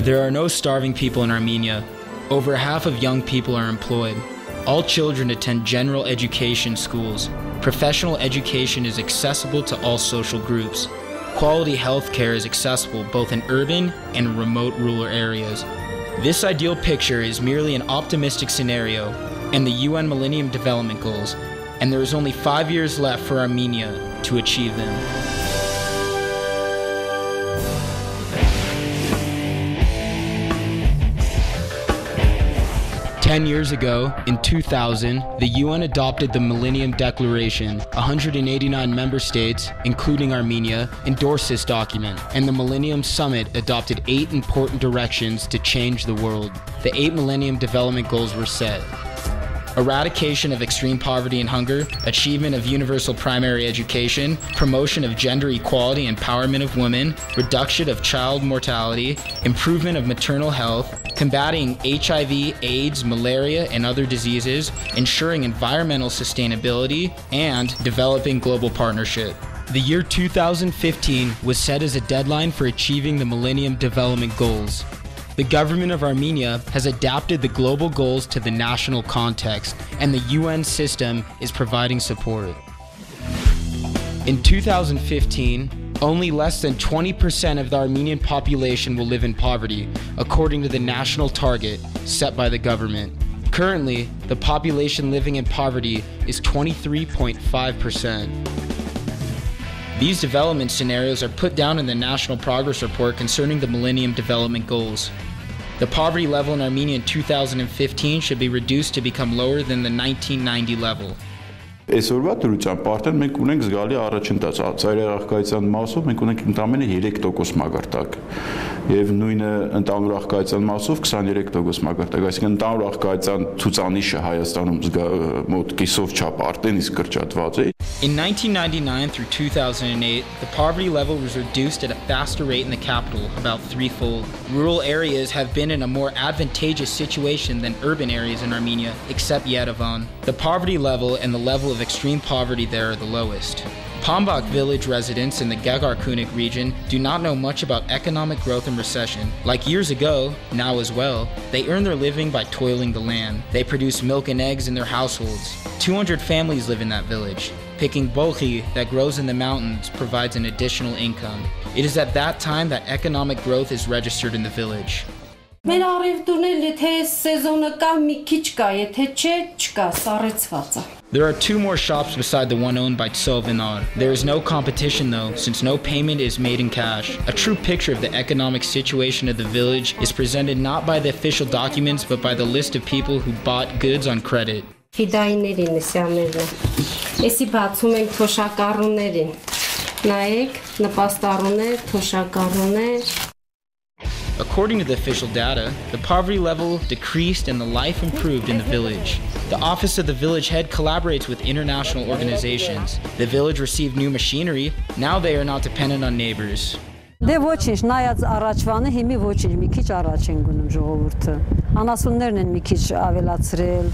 There are no starving people in Armenia. Over half of young people are employed. All children attend general education schools. Professional education is accessible to all social groups. Quality health care is accessible both in urban and remote rural areas. This ideal picture is merely an optimistic scenario and the UN Millennium Development Goals, and there is only five years left for Armenia to achieve them. Ten years ago, in 2000, the UN adopted the Millennium Declaration. 189 member states, including Armenia, endorsed this document, and the Millennium Summit adopted eight important directions to change the world. The eight Millennium Development Goals were set eradication of extreme poverty and hunger, achievement of universal primary education, promotion of gender equality and empowerment of women, reduction of child mortality, improvement of maternal health, combating HIV, AIDS, malaria, and other diseases, ensuring environmental sustainability, and developing global partnership. The year 2015 was set as a deadline for achieving the Millennium Development Goals. The government of Armenia has adapted the global goals to the national context, and the UN system is providing support. In 2015, only less than 20% of the Armenian population will live in poverty, according to the national target set by the government. Currently, the population living in poverty is 23.5%. These development scenarios are put down in the National Progress Report concerning the Millennium Development Goals. The poverty level in Armenia in 2015 should be reduced to become lower than the 1990 level. Այսօրվա դրության պարտեն մենք ունենք զգալի առաջընթաց ծայրահեղկայության մասով մենք ունենք ընդամենը 3% մագարտակ եւ նույնը ընդհանուր աղքատության մասով 23% մագարտակ այսինքն ընդհանուր աղքատության ցուցանիշը Հայաստանում մոտ կիսով չափ արտեն իսկ կրճատված է In 1999 through 2008, the poverty level was reduced at a faster rate in the capital, about threefold. Rural areas have been in a more advantageous situation than urban areas in Armenia, except Yerevan. The poverty level and the level of extreme poverty there are the lowest. Pambak village residents in the Gegharkunik region do not know much about economic growth and recession. Like years ago, now as well, they earn their living by toiling the land. They produce milk and eggs in their households. 200 families live in that village. Picking bohi that grows in the mountains provides an additional income. It is at that time that economic growth is registered in the village. Մեր էլ եթե սեզոնը կա մի քիչ կա, եթե չէ, չկա, սառեցված է։ There are two more shops beside the one owned by Tsovinar. There is no competition though, since no payment is made in cash. A true picture of the economic situation of the village is presented not by the official documents but by the list of people who bought goods on credit. Ֆիդայիների նսյաներն է։ Էսի բացում ենք թոշակառուներին։ Նայեք, նպաստառուներ, թոշակառուներ, According to the official data, the poverty level decreased and the life improved in the village. The office of the village head collaborates with international organizations. The village received new machinery. Now they are not dependent on neighbors. Դե ոչինչ, նայած առաջվանը հիմի ոչինչ, մի քիչ առաջ են գնում ժողովուրդը։ Անասուններն են մի քիչ ավելացրել։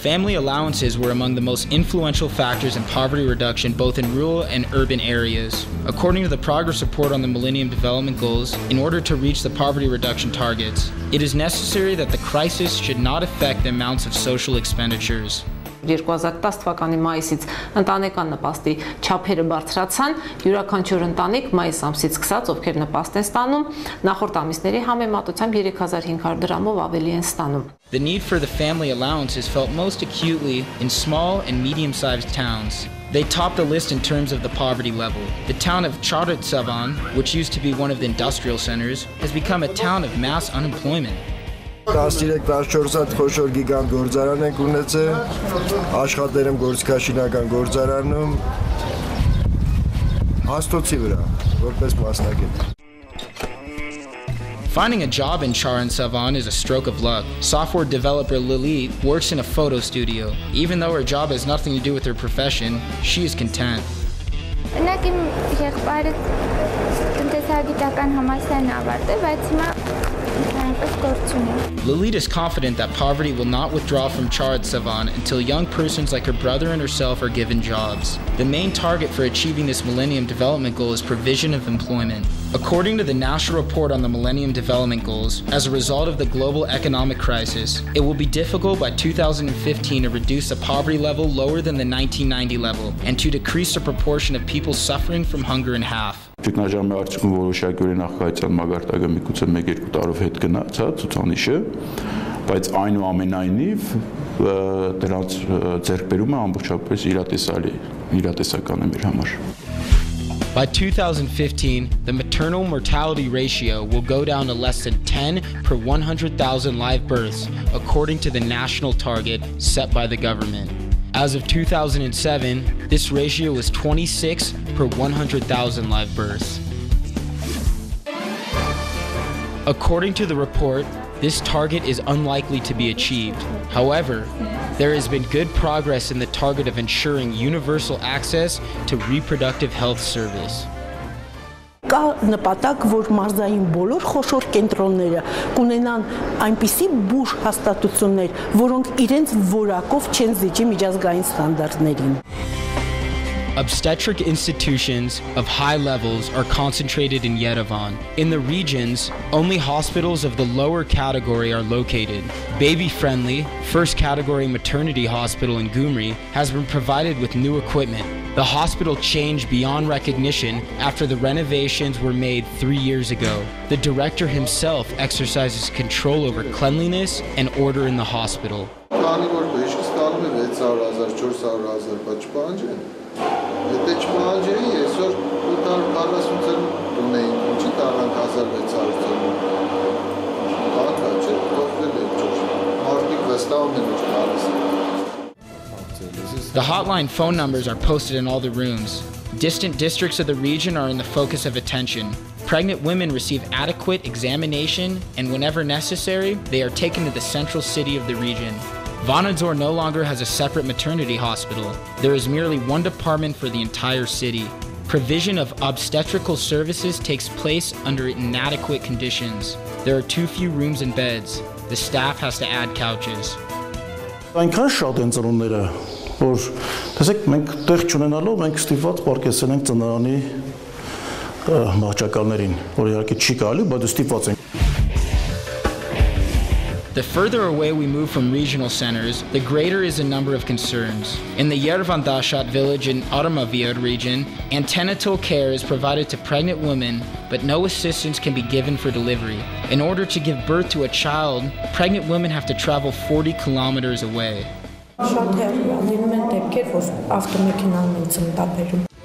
Family allowances were among the most influential factors in poverty reduction both in rural and urban areas. According to the Progress Report on the Millennium Development Goals, in order to reach the poverty reduction targets, it is necessary that the crisis should not affect the amounts of social expenditures. 2010 թվականի մայիսից ընտանեկան նպաստի չափերը բարձրացան, յուրաքանչյուր ընտանիք մայիս ամսից սկսած, ովքեր նպաստ են ստանում, նախորդ ամիսների համեմատությամբ 3500 դրամով ավելի են ստանում։ The need for the family allowance is felt most acutely in small and medium-sized towns. They top the list in terms of the poverty level. The town of Savan, which used to be one of the industrial centers, has become a town of mass unemployment. խոշոր գիգանտ գործարան ենք ունեցել, աշխատել եմ գործքաշինական գործարանում, Հաստոցի վրա, որպես Finding a job in Charentsavan is a stroke of luck. Software developer Lily works in a photo studio. Even though her job has nothing to do with her profession, she is content հերթագիտական is confident that poverty will not withdraw from Charentsavan until young persons like her brother and herself are given jobs. The main target for achieving this Millennium Development Goal is provision of employment. According to the National Report on the Millennium Development Goals, as a result of the global economic crisis, it will be difficult by 2015 to reduce the poverty level lower than the 1990 level and to decrease the proportion of people suffering from hunger in half Ճգնաժամի արդյունքում որոշակի նախագահության մագարտակը միգուցե 1-2 տարով հետ գնաց, հա, ցուցանիշը, բայց այնուամենայնիվ դրանց ձեռքբերումը ամբողջապես իրատեսալի իրատեսական է մեր համար։ By 2015, the maternal mortality ratio will go down to less than 10 per 100,000 live births, according to the national target set by the government. As of 2007, this ratio was 26 per 100,000 live births. According to the report, this target is unlikely to be achieved. However, there has been good progress in the target of ensuring universal access to reproductive health service. կա նպատակ, որ մարզային բոլոր խոշոր կենտրոնները կունենան այնպիսի բուժ հաստատություններ, որոնք իրենց որակով չեն զիջի միջազգային ստանդարտներին։ Obstetric institutions of high levels are concentrated in Yerevan. In the regions, only hospitals of the lower category are located. Baby friendly, first category maternity hospital in Gyumri has been provided with new equipment. The hospital changed beyond recognition after the renovations were made three years ago. The director himself exercises control over cleanliness and order in the hospital Քանի որ բեժիշկ ստանում է 600.000, 400.000 բաց պանջեն, եթե չպանջեի, այսօր 840 ծրում տուն էին, ինչի տանանք 1600 ծրում։ Հակա չէ, թողվել է ճուր։ Մարդիկ վստահում են, որ տալիս են։ The hotline phone numbers are posted in all the rooms. Distant districts of the region are in the focus of attention. Pregnant women receive adequate examination, and whenever necessary, they are taken to the central city of the region. Vanadzor no longer has a separate maternity hospital. There is merely one department for the entire city. Provision of obstetrical services takes place under inadequate conditions. There are too few rooms and beds. The staff has to add couches. Այնքան շատ են ծնունները, որ տեսեք մենք տեղ չունենալով մենք ստիպված պարկեսել ենք ծնարանի մահճակալներին, որ իհարկե չի կարելի, բայց ստիպված ենք the further away we move from regional centers, the greater is the number of concerns. In the Yervandashat village in Armavir region, antenatal care is provided to pregnant women, but no assistance can be given for delivery. In order to give birth to a child, pregnant women have to travel 40 kilometers away.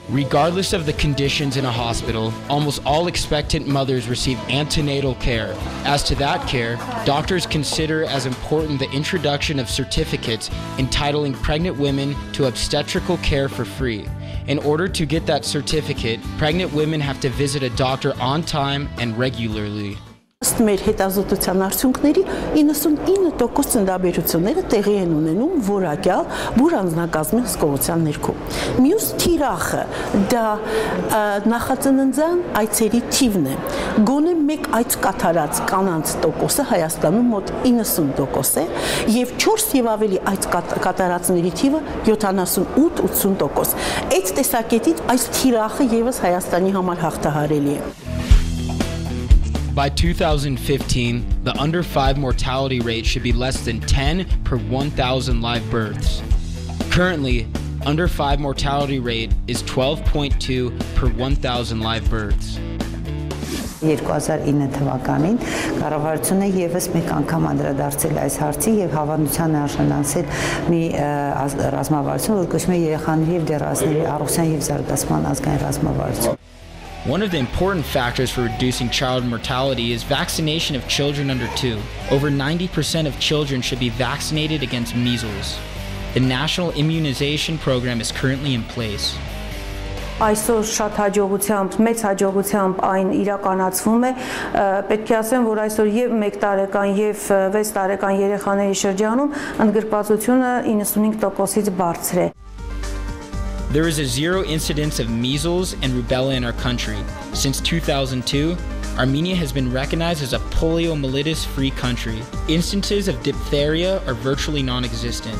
Regardless of the conditions in a hospital, almost all expectant mothers receive antenatal care. As to that care, doctors consider as important the introduction of certificates entitling pregnant women to obstetrical care for free. In order to get that certificate, pregnant women have to visit a doctor on time and regularly. Ըստ մեր հետազոտության արդյունքների 99% ծննդաբերությունները տեղի են ունենում որակյալ բուր անձնակազմի հսկողության ներքո։ Մյուս թիրախը դա նախածննդյան այցերի թիվն է։ Գոնե մեկ այց կատարած կանանց տոկոսը Հայաստանում մոտ 90% է եւ 4 եւ ավելի այց կատարածների թիվը 78-80%։ Այդ տեսակետից այս թիրախը եւս Հայաստանի համար հաղթահարելի է։ By 2015, the under 5 mortality rate should be less than 10 per 1,000 live births. Currently, under 5 mortality rate is 12.2 per 1,000 live births. 2009 թվականին կառավարությունը եւս մեկ անգամ անդրադարձել այս հարցի եւ հավանության արժանացել մի ռազմավարություն, որ կոչվում է երեխաների եւ դեռահասների առողջության եւ զարգացման ազգային ռազմավարություն։ One of the important factors for reducing child mortality is vaccination of children under 2. Over 90% of children should be vaccinated against measles. The national immunization program is currently in place. այսօր շատ հաջողությամբ, մեծ հաջողությամբ այն իրականացվում է։ Պետք է ասեմ, որ այսօր եւ 1 տարեկան եւ 6 տարեկան երեխաների շրջանում ընդգրկվածությունը 95%-ից բարձր է։ there is a zero incidence of measles and rubella in our country. Since 2002, Armenia has been recognized as a poliomyelitis free country. Instances of diphtheria are virtually non existent.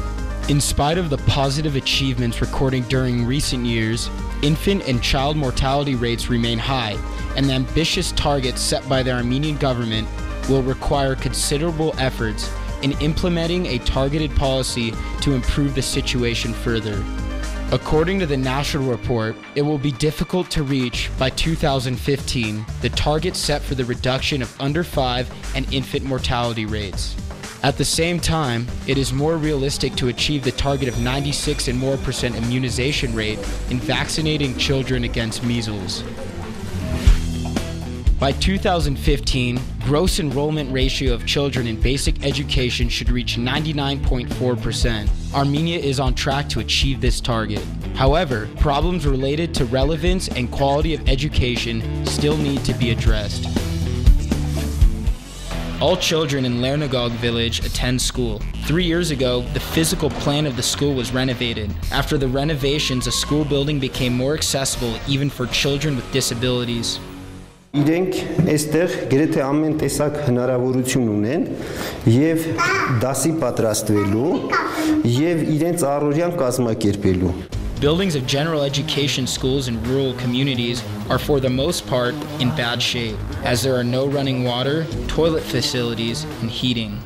In spite of the positive achievements recorded during recent years, infant and child mortality rates remain high, and the ambitious targets set by the Armenian government will require considerable efforts in implementing a targeted policy to improve the situation further. According to the national report, it will be difficult to reach by 2015 the target set for the reduction of under 5 and infant mortality rates. At the same time, it is more realistic to achieve the target of 96 and more percent immunization rate in vaccinating children against measles. By 2015, gross enrollment ratio of children in basic education should reach 99.4%. Armenia is on track to achieve this target. However, problems related to relevance and quality of education still need to be addressed. All children in Lernagog village attend school. Three years ago, the physical plan of the school was renovated. After the renovations, the school building became more accessible even for children with disabilities. Իրենք այստեղ գրեթե ամեն տեսակ հնարավորություն ունեն եւ դասի պատրաստվելու եւ իրենց առօրյան կազմակերպելու Buildings of general education schools in rural communities are for the most part in bad shape, as there are no running water, toilet facilities, and heating.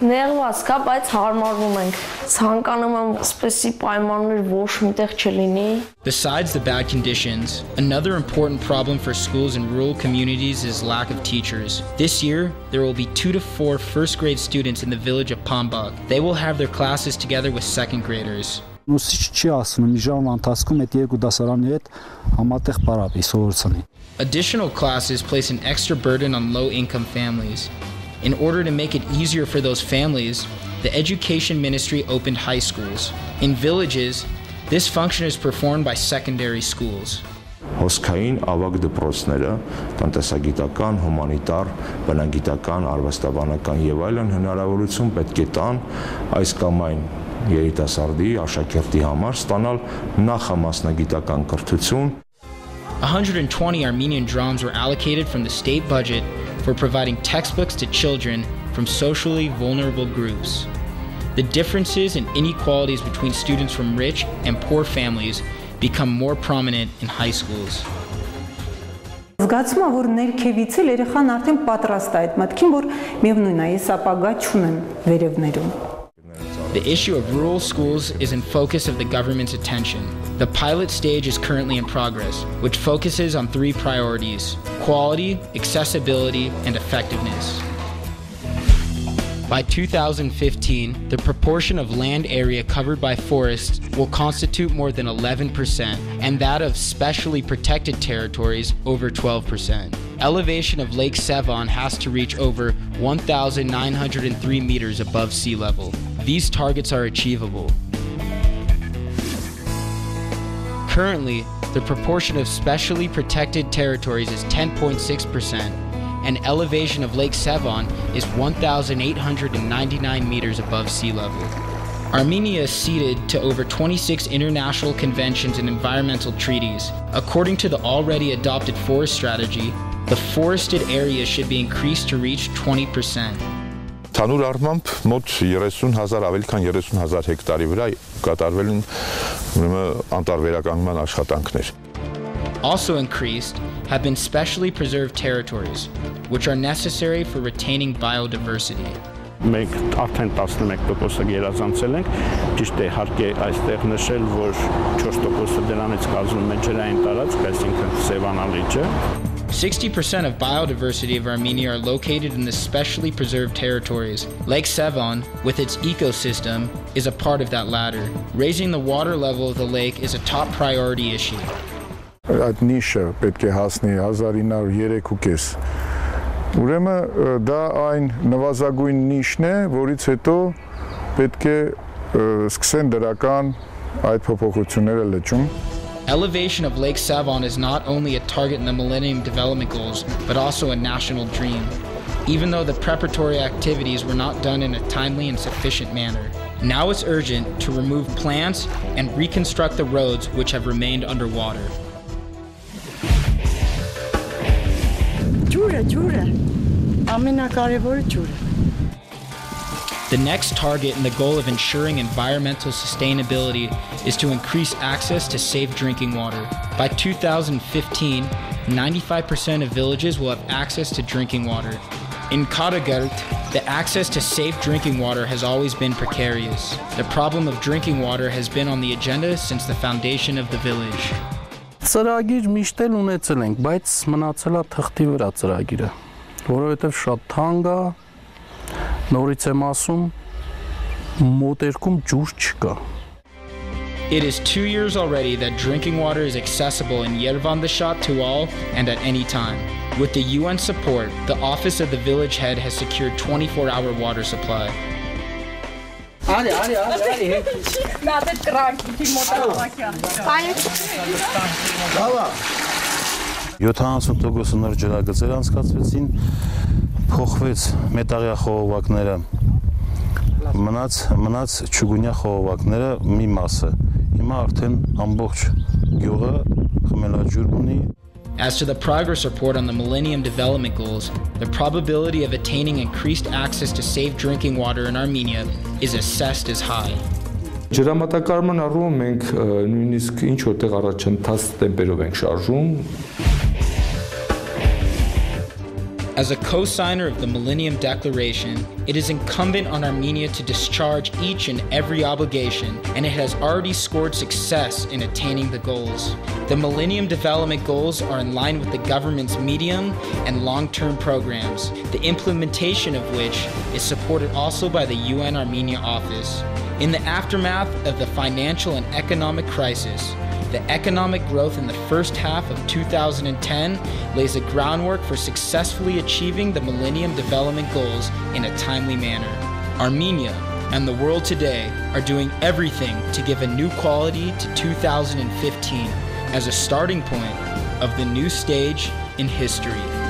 Նեղված կա, բայց հարմարվում ենք։ Ցանկանում եմ սպեսի պայմաններ ոչ միտեղ չլինի։ Besides the bad conditions, another important problem for schools in rural communities is lack of teachers. This year, there will be 2 to 4 first grade students in the village of Pambak. They will have their classes together with second graders. Ուսիչ չի ասում մի ժամ ընթացքում այդ երկու դասարանի հետ համատեղ բարապի սովորցնի։ Additional classes place an extra burden on low income families. In order to make it easier for those families, the education ministry opened high schools. In villages, this function is performed by secondary schools. Հոսքային ավագ դպրոցները, տնտեսագիտական, հումանիտար, բնագիտական, արվեստաբանական եւ այլն հնարավորություն պետք է տան այս կամ այն երիտասարդի, աշակերտի համար ստանալ նախամասնագիտական կրթություն 120 Armenian drams were allocated from the state budget for providing textbooks to children from socially vulnerable groups. The differences and inequalities between students from rich and poor families become more prominent in high schools. Զգացում եմ, որ ներքևից էլ երեխան արդեն պատրաստ է այդ մտքին, որ միևնույն է, ես ապագա չունեմ վերևներում։ The issue of rural schools is in focus of the government's attention. the pilot stage is currently in progress, which focuses on three priorities quality, accessibility, and effectiveness. By 2015, the proportion of land area covered by forests will constitute more than 11%, and that of specially protected territories over 12%. Elevation of Lake Sevan has to reach over 1,903 meters above sea level. These targets are achievable. Currently, the proportion of specially protected territories is 10.6%, and elevation of Lake Sevan is 1,899 meters above sea level. Armenia is ceded to over 26 international conventions and environmental treaties. According to the already adopted forest strategy, the forested area should be increased to reach 20%. Թանուր առմամբ մոտ 30000 ավելի քան 30000 հեկտարի վրա կատարվել են ուրեմն անտարվերականգնման աշխատանքներ։ Also increased have been specially preserved territories, which are necessary for retaining biodiversity. Մենք արդեն 11%-ը գերազանցել ենք։ Ճիշտ է, հարկե այստեղ նշել, որ 4%-ը դրանից կազմում է ջրային տարածք, այսինքն Սևանան լիճը։ 60% of biodiversity of Armenia are located in the specially preserved territories. Lake Sevan, with its ecosystem, is a part of that latter. Raising the water level of the lake is a top priority issue. Այդ նիշը պետք է հասնի 1903.5 Ուրեմն դա այն նվազագույն նիշն է, որից հետո պետք է սկսեն դրական այդ փոփոխությունները լճում Elevation of Lake Sevan is not only a target in the Millennium Development Goals, but also a national dream, even though the preparatory activities were not done in a timely and sufficient manner. Now it's urgent to remove plants and reconstruct the roads which have remained underwater. Chura, çura. Amina karevori chura. The next target in the goal of ensuring environmental sustainability is to increase access to safe drinking water. By 2015, 95% of villages will have access to drinking water. In Katagert, the access to safe drinking water has always been precarious. The problem of drinking water has been on the agenda since the foundation of the village. Ծրագիր միշտ էլ ունեցել ենք, բայց մնացել է թղթի վրա ծրագիրը, որովհետև շատ թանկ է, նորից եմ ասում, մոտերքում ջուր չկա։ It is two years already that drinking water is accessible in Yerevan the Shot to all and at any time. With the UN support, the office of the village head has secured 24 hour water supply. Allez, allez, allez, allez. Նա դե կրանքի մոտավորակյան։ Բավա։ 70% նոր ջրագծեր անցկացվեցին, փոխվեց մետաղյա խողովակները, մնաց մնաց ճուգունյա խողովակները մի մասը։ Հիմա արդեն ամբողջ գյուղը խմելաջուր ունի As to the progress report on the Millennium Development Goals, the probability of attaining increased access to safe drinking water in Armenia is assessed as high. Ջրամատակարարման առումով մենք նույնիսկ ինչ որտեղ առաջընթաց տեմպերով ենք շարժում, As a co signer of the Millennium Declaration, it is incumbent on Armenia to discharge each and every obligation, and it has already scored success in attaining the goals. The Millennium Development Goals are in line with the government's medium and long term programs, the implementation of which is supported also by the UN Armenia Office. In the aftermath of the financial and economic crisis, the economic growth in the first half of 2010 lays the groundwork for successfully achieving the Millennium Development Goals in a timely manner. Armenia and the world today are doing everything to give a new quality to 2015 as a starting point of the new stage in history.